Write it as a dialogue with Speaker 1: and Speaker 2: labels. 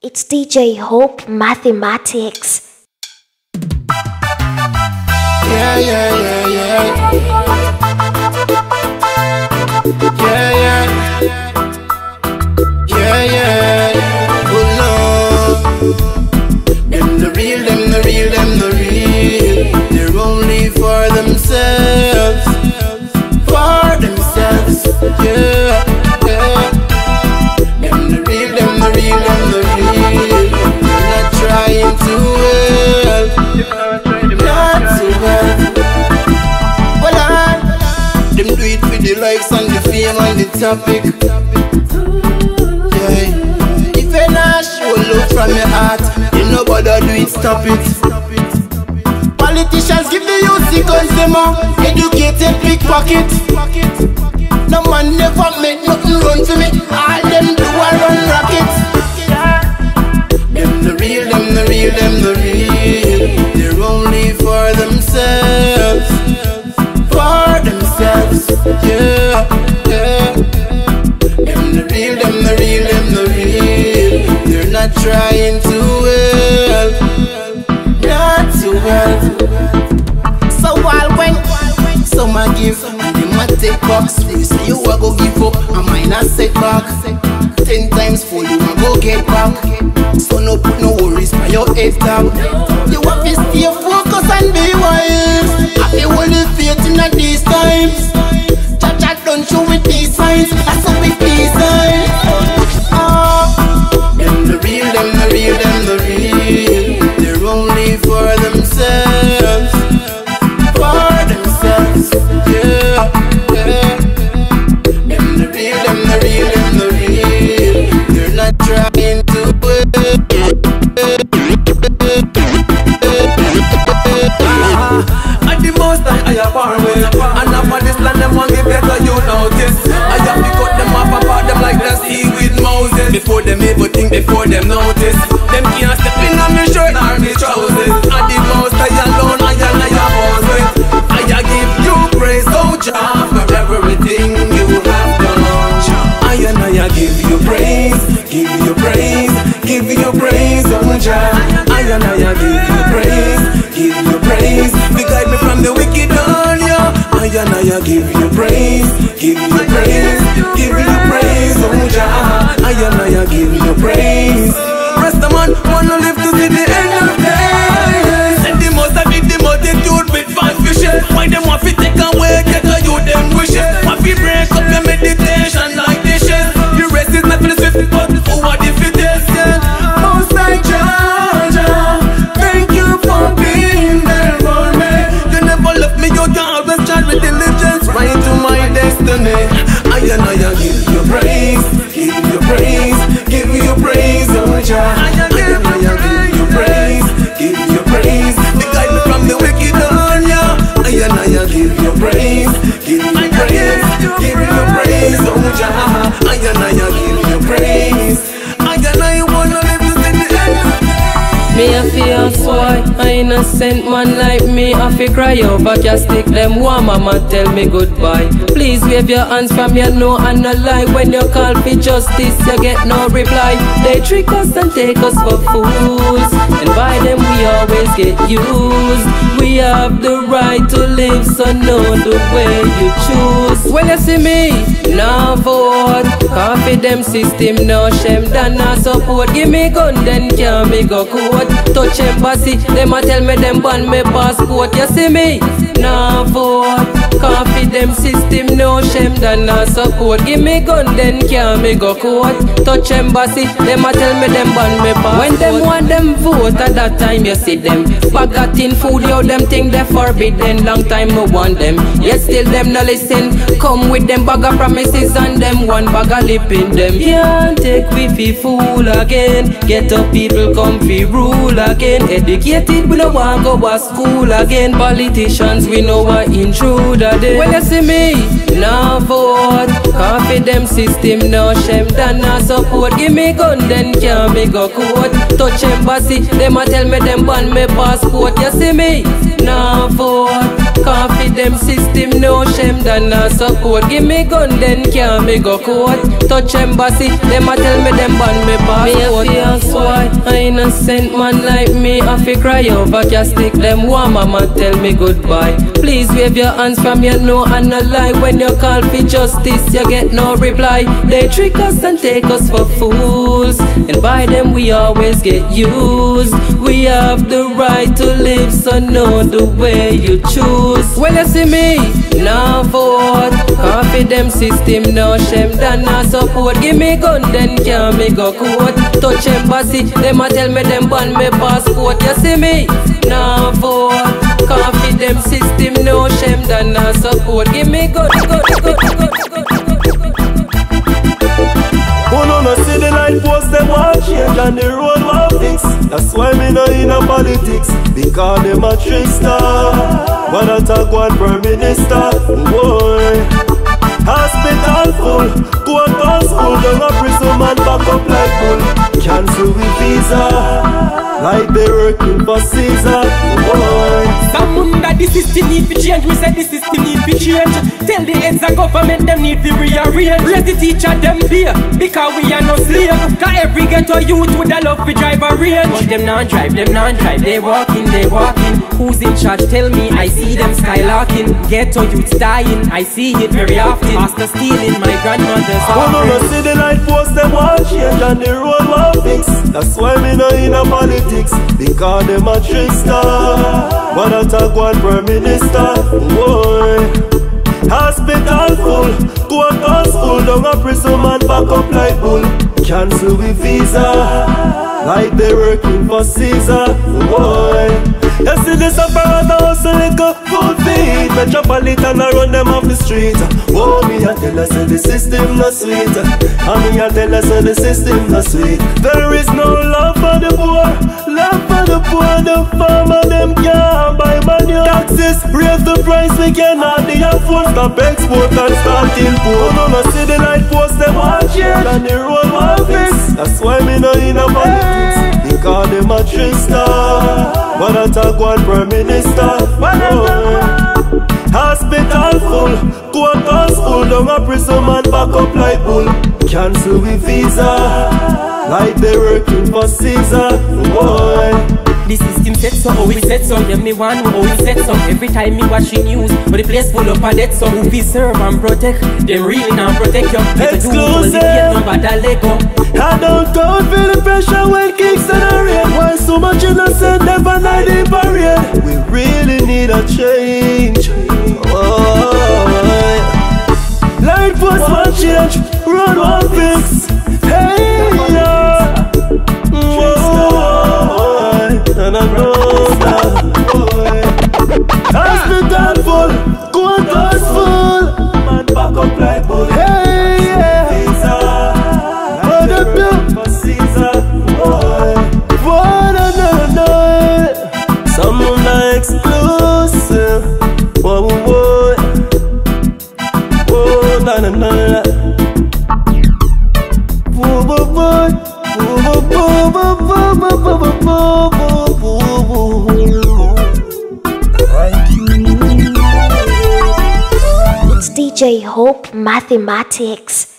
Speaker 1: It's DJ Hope Mathematics.
Speaker 2: Yeah, yeah, yeah, yeah. Yeah, yeah. Yeah, yeah. Oh no. Likes and the fame and the topic. Yeah. If you not show love from your heart, you no bother do it, stop it. Politicians give the youth the guns consumer, educated pickpocket. No man never make nothing run for me. All them do are run rockets. Them the real, them the real, them the real. Give, them a take. They say you a go give up, and mine a set back. Ten times full, you a go get back. So no put no worries by your head down. You have to stay focused and be wise.
Speaker 3: Before them notice. Them can't step in on me shirt or me trousers. And the most I alone I and I have always I give you praise oh Jah For everything you have done. I and I give you praise Give you praise Give you praise oh Jah. I and I give you praise Give you praise. You guide me from the wicked on you I and I give you praise Give you praise
Speaker 4: Feel why a innocent man like me I fi cry over just stick them warm mama tell me goodbye. Please wave your hands from your no and no lie. When you call for justice you get no reply. They trick us and take us for fools. And by them we always get used. We have the right to live so know the way you choose. When you see me, now vote. Coffee them system no shame than not support. Give me gun then can me go court Touch embassy, them a tell me them ban me passport You see me, now vote Coffee them system no shame than not support. Give me gun then can me go court. Touch embassy, them a tell me them ban me passport. When them want them vote at that time you see them. Forgotten food, yo them think they forbidden. Long time me want them, yet still them no listen. Come with them bag of promises and them one bag of lip in them. Can't take we fi fool again. Get up people come fi rule again. Educated we no want go to school again. Politicians we know a intruder then When you see me, now vote. Coffee them system no shame than not support. Give me gun then can me go court. Touch embassy, them a tell me them ban me passport. You see me, now vote Coffee them system no shame than not support Give me gun then can me go court Touch embassy, them a tell me them ban me passport Me a feel innocent man like me, I fi cry over stick them warm mama tell me goodbye. Please wave your hands from your no and no lie. When you call for justice, you get no reply. They trick us and take us for fools, and by them we always get used. We have the right to live, so know the way you choose. Well, you see me, now. Coffee them system, no shame, than no support. Give me gun, then can me go court. Touch embassy, them a tell me them ban me passport. You see me, now. Coffee them system, no shame, than no support. Give me gun, gun, gun, gun, gun,
Speaker 5: no see the light post them want change and the road want fix. That's why me no in a politics Because them a trickster. But I talk one prime minister? Boy. Hospital full, court house full Down a prison man back up like bull. Cancel with visa Like they working for Caesar. Boy
Speaker 6: Zamunda, the system need to change. We said the system need to change. Tell the heads of government them need to rearrange. Raise the teacher them beer because we are no slave. Cause every ghetto youth would a love to drive a range. But them not drive, them not drive. They walking, they walking. Who's in charge? Tell me. I see them skylarking. Ghetto youths dying. I see it very often. Master stealing my grandmother's
Speaker 5: Who no no
Speaker 6: offering.
Speaker 5: see the light post them want change and the road want fix That's why me no in a politics Because them a trickster But I talk one prime minister Boy Hospital full, house full Down a prison man back up like bull. Cancel with visa Like they working for Caesar Boy. You see this a food feed Metropolitan I run them off the street. Oh me I tell us the system not sweet. And me I tell us the system not sweet. There is no love for the poor. Love for the poor The farmer them can't buy manure. Taxes raise the price we cannot the afford Stop export and start import No no see the light post them want change. And the road want fix. That's why me no in a politics because them a trickster But I talk one prime minister. Oh. Hospital full, house full. Down a prison man back up like bull. Cancel with visa. Like they working for Caesar. Boy.
Speaker 6: The system set so, how we set so Yeah, me one how we set so Every time me watch the news But the place full of a dead so Who we serve and protect. Them really not protect you. If you do only
Speaker 5: Exclusive.
Speaker 6: get no bad
Speaker 5: I don't count for the pressure when kicks in the rain. Why so much innocent never night in parade. We really need a change. Oh, Light post one change, road one fix
Speaker 1: Hope Mathematics.